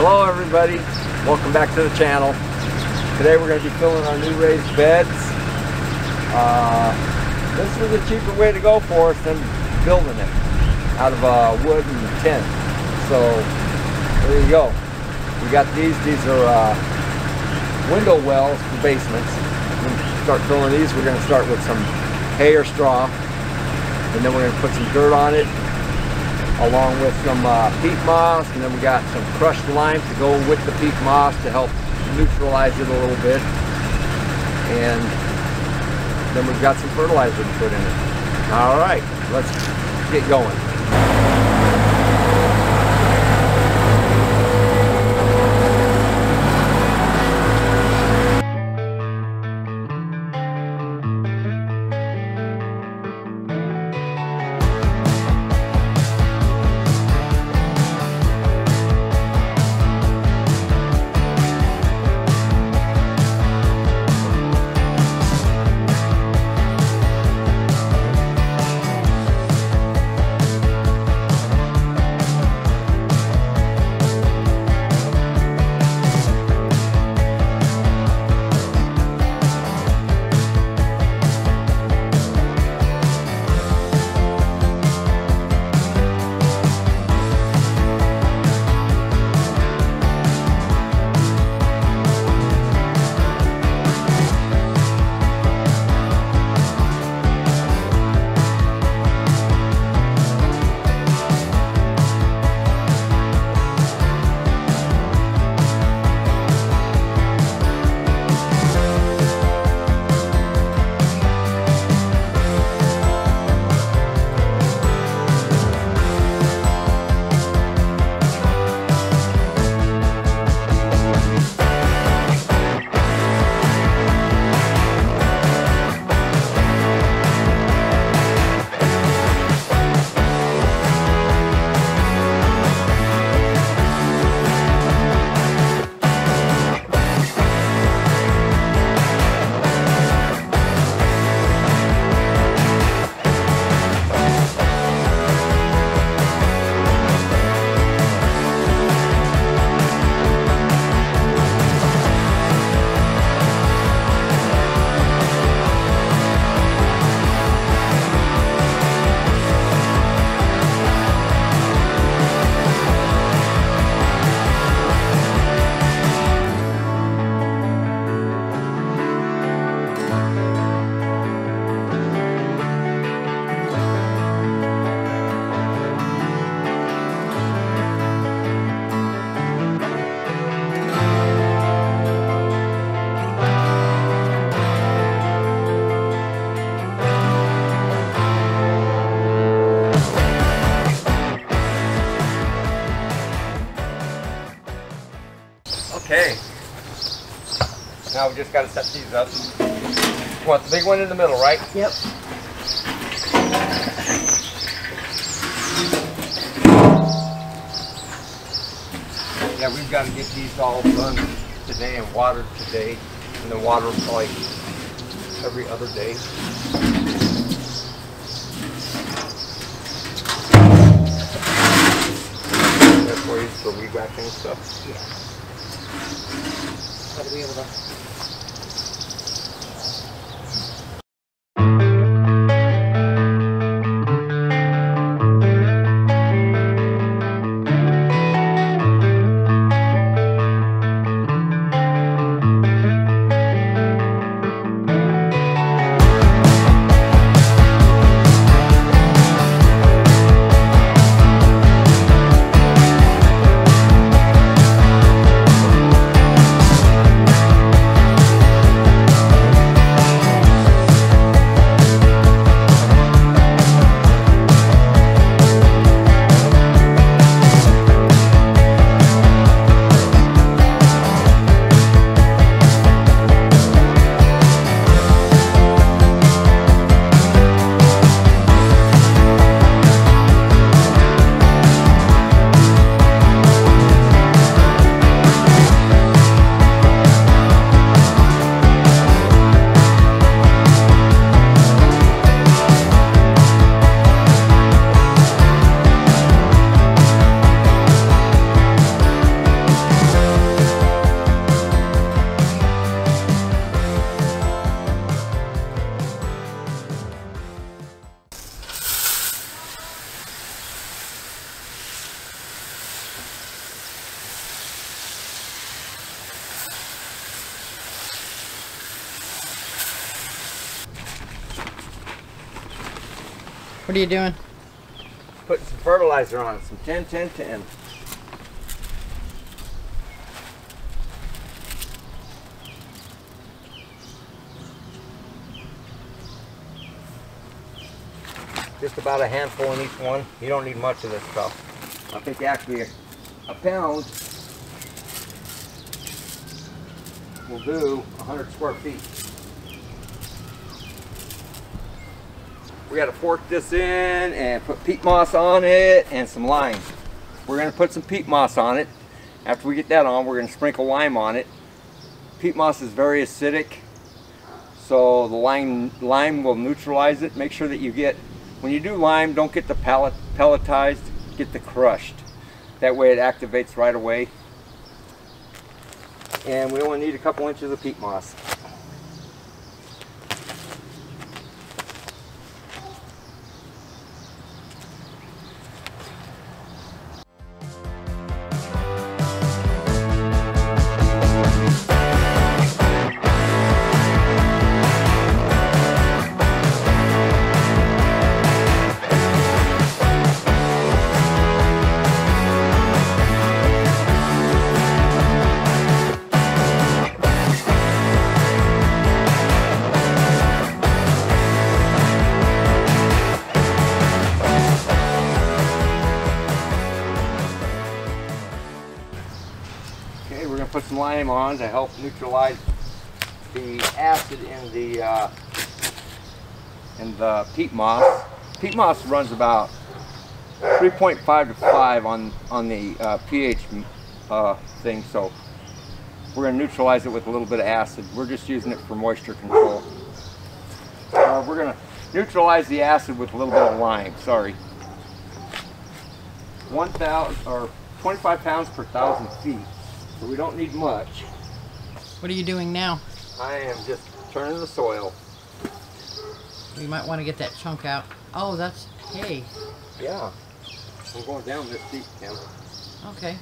Hello everybody, welcome back to the channel. Today we're going to be filling our new raised beds. Uh, this was a cheaper way to go for us than building it out of uh, wood and tin. So there you go. We got these, these are uh, window wells for basements. When we start filling these, we're going to start with some hay or straw and then we're going to put some dirt on it along with some uh, peat moss and then we got some crushed lime to go with the peat moss to help neutralize it a little bit. And then we've got some fertilizer to put in it. All right. Let's get going Now we just got to set these up. You want the big one in the middle, right? Yep. Yeah, we've got to get these all done today and watered today. And then water probably every other day. That's where you for weed whacking and stuff. Gotta be able to. What are you doing? Putting some fertilizer on some 10 10 10. Just about a handful in each one. You don't need much of this stuff. I think actually a, a pound will do 100 square feet. We got to fork this in and put peat moss on it and some lime. We're going to put some peat moss on it. After we get that on, we're going to sprinkle lime on it. Peat moss is very acidic, so the lime, lime will neutralize it. Make sure that you get, when you do lime, don't get the pellet, pelletized, get the crushed. That way it activates right away. And we only need a couple inches of peat moss. On to help neutralize the acid in the uh, in the peat moss. Peat moss runs about 3.5 to 5 on on the uh, pH uh, thing, so we're gonna neutralize it with a little bit of acid. We're just using it for moisture control. Uh, we're gonna neutralize the acid with a little bit of lime. Sorry. 1,000 or 25 pounds per thousand feet. So we don't need much. What are you doing now? I am just turning the soil. You might want to get that chunk out. Oh, that's hay. Yeah. I'm going down this deep, Kim. Okay.